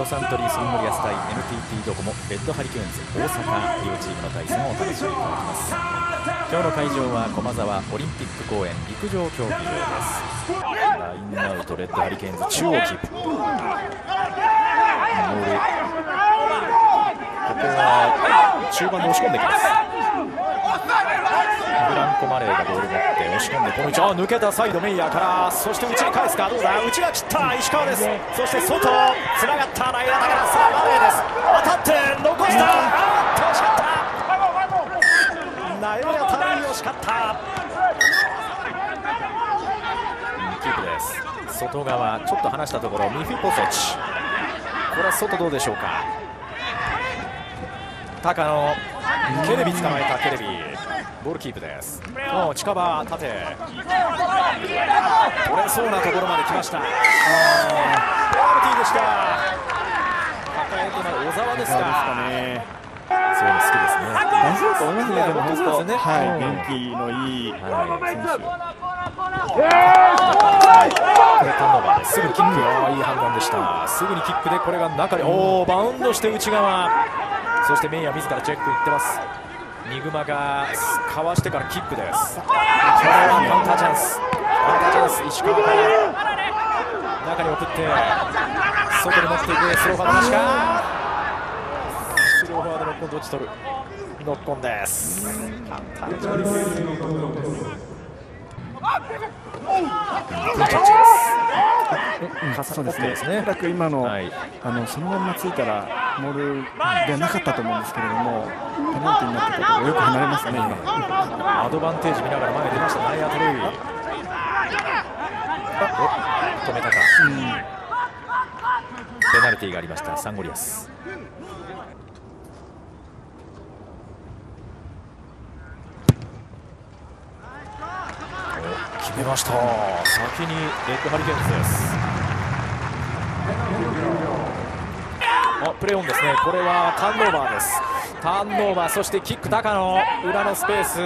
京サントリーサンゴリアス対 NTT ドコモレッドハリケーンズ大阪両チームの対戦をお楽しみいただきます。今日の会場は駒沢オリンピック公園陸上競技場です。ラインアウトレッドハリケーンズ中央キープ。ここは中盤で押し込んできます。ランコ・マレーがボールを持って押し込んでこの位置。あ抜けたサイドメイヤーから。そして内に返すか。どうだ？内が切った。石川です。そして外つながった。ライナーだからさあマレーです。当たって残した。あっと惜しかったナエルがタイ惜しかったキープです。外側ちょっと離したところミフィポソチ。これは外どうでしょうか？高野。ケレビ捕まえたケレビボールキープです。もう近場縦取れそうなところまで来ました。ペナルティーでした。抱えて小沢ですか。ねそういうの好きですね。大丈夫だと思いますね。でも本当ね。はい、うん元気のいい選手、これターンですすぐにキック。あーいい判断でした。すぐにキックでこれが中におおバウンドして内側。そしてメイヤー自らチェックいってますニグマがかわしてからキックです。これはカウンターチャンス。カウンターチャンス。石川から中に送って外に持っていく。スローフォワードかスローフォワードノックオンどっち取る。ノックオンです。カウンターチャンスそうですねおそらく今の,、はいあのそのままついたらモールではなかったと思うん。ですけれどもペナルティーになってたところよく離れましたね今アドバンテージ見ながら前に出ました内野トレイお止めたか、ペナルティーがありましたサンゴリアス決めました。先にレッドハリケーンズです。あプレーオンですね。これはターンオーバーです。ターンオーバーそしてキック高野裏のスペース。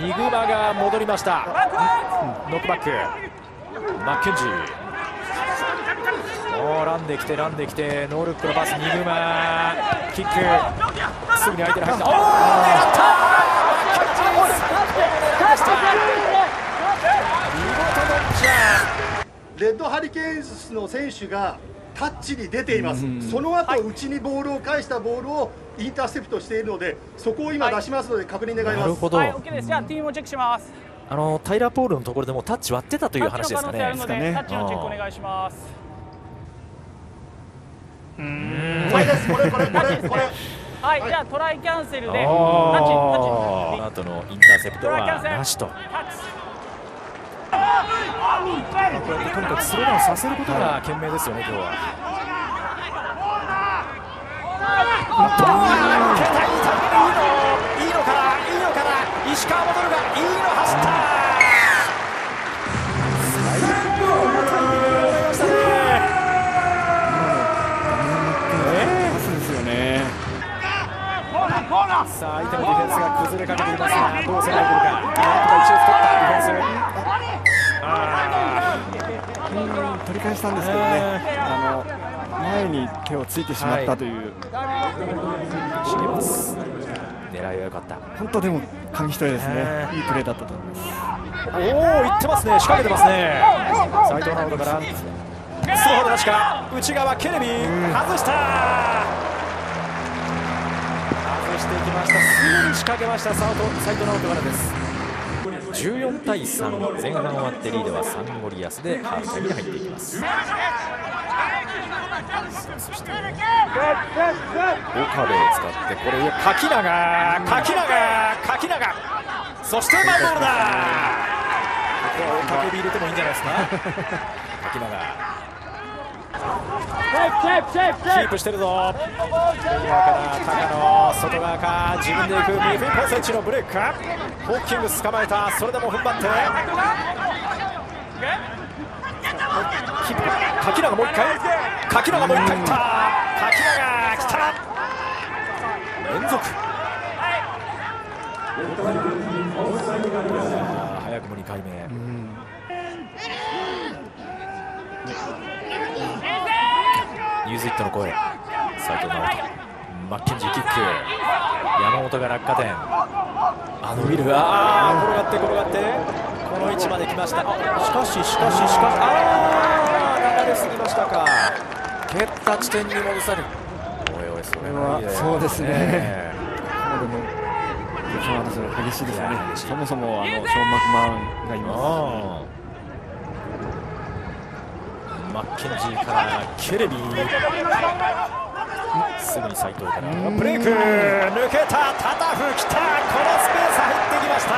ニグマが戻りました。ノックバック。マッケンジー。おーランできてランできて。ノールックのパスニグマ。キック。すぐに相手に入った。おー狙ったレッドハリケーンズの選手がタッチに出ています、その後内にボールを返したボールをインターセプトしているので、そこを今出しますので、確認願います。なるほど、はい、OK です。じゃあ、ティームをチェックします。あのタイラー・ポールのところでもタッチ割ってたという話ですかタッチの可能性あるねので、ね。タッチのチェックお願いします。これです、これ、これ、これ、これ。はい、じゃあトライキャンセルで、タッチ、タッチ、この後のインターセプトはなしと。タッチ。とにかくスローダウンさせることが賢明ですよね、今日は。さあ相手のディフェンスが崩れかけていますがどう攻めてくるか。なんとか一応取ったディフェンス。あうん取り返したんですけどね。あの前に手をついてしまったという、ーしげます。狙いは良かった。本当でも紙一重ですね。ねいいプレーだったと思います。おお行ってますね。仕掛けてますね。斉藤直人から。スローフォなしか。内側ケネビ外したましたすぐに仕掛けました。斉藤斉藤直人からです。14対3前半終わってリードはサンゴリアスでハーフタイムに入っていきます。そして岡部を使ってこれを柿永柿永柿永そしてマンボールだここは雄たけび入れてもいいんじゃないですか。柿永。キープしてるぞ。右側から高野外側か自分で行くミフィンポセンチのブレイクホーキングス捕まえた。それでも踏ん張って。キープ柿永もう一回。柿永もう一回いった。柿永来た。連続。早くも2回目、ニューユーズイットの声。斉藤直人マッケンジーキック。山本が落下点。あのウィルああ転がって転がって。この位置まで来ました。あしかししかししかしああ流れすぎましたか。蹴った地点に戻される。おいおいそれはそうですね。激しいですよねそもそもあのショーン・マクマンがいますマッケンジーからケレビすぐに斉藤から。ブレイク。抜けたタタフ来た。このスペース入ってきました。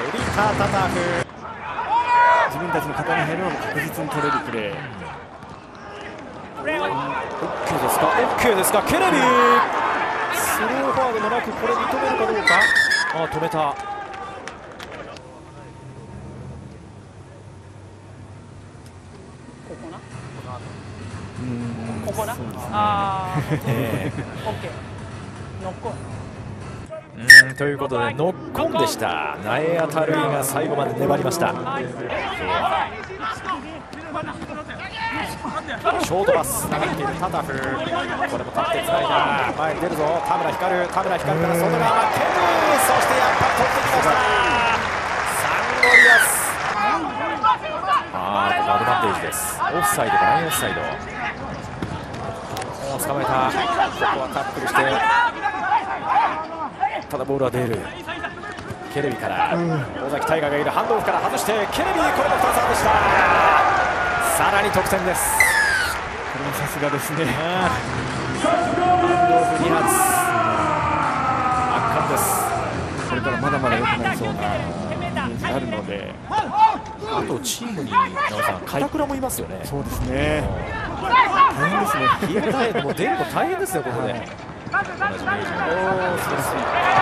ペリカ・タタフ。自分たちの肩に入るのも確実に取れるプレー。OK ですか？OK ですか？ケレビスローフォワードもなくこれ認めるかどうか。あ止めたここなああえ オッケー。ノックオン。ーうんということでノックオンでした。ナエアタルイが最後まで粘りました。ショートパス流れているタタフ。これも立ってつないだ。前に出るぞ。田村光田村光から外側ケそしてやっぱり取ってきました。サンゴリアスあーここアドバンテージですオフサイドかラインオフサイド。捕まえた。ここはタックルして。ただボールは出る。ケレビから。尾崎大河がいる。ハンドオフから外してケレビこれも2つ外した。さらに得点です。これもさすがですね。ハンドオフ2発。圧巻です。これからまだまだ良くなりそうなイメージがあるのであとチームに直さん片倉もいますよね。そうですね。大変ですね。ヒールタイムも出るの大変ですよここで。同じ明治のおー素晴らしいこれが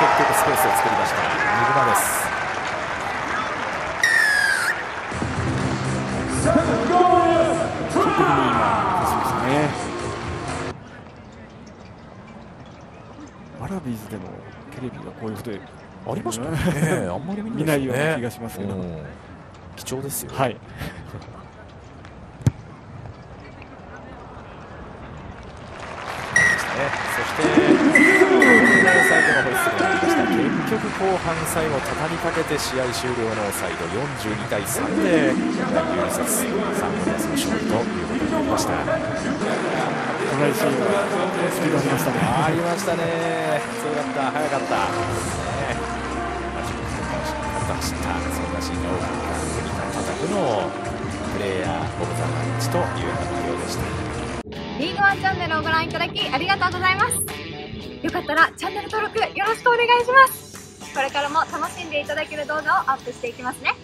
結局スペースを作りました。ニグマです。特に今そうですね。アラビーズでもテレビがこういうことでありましたね。あんまり見見ないような気がしますけど。うん。貴重ですよ。はい。ね、そして、両サイドのホイッスルがありました、結局後半、最後、畳みかけて試合終了のサイド、42対3で、第12節、サンゴリアスの勝利ということになりました。トライシースピードありましたね。ありましたね、強かった、速かった、っかりと走った、そんなシーンが多かった、フリカタタフのプレーヤー・オブ・ザ・マッチという発表でした。リーグワンチャンネルをご覧いただきありがとうございます。よかったらチャンネル登録よろしくお願いします。これからも楽しんでいただける動画をアップしていきますね。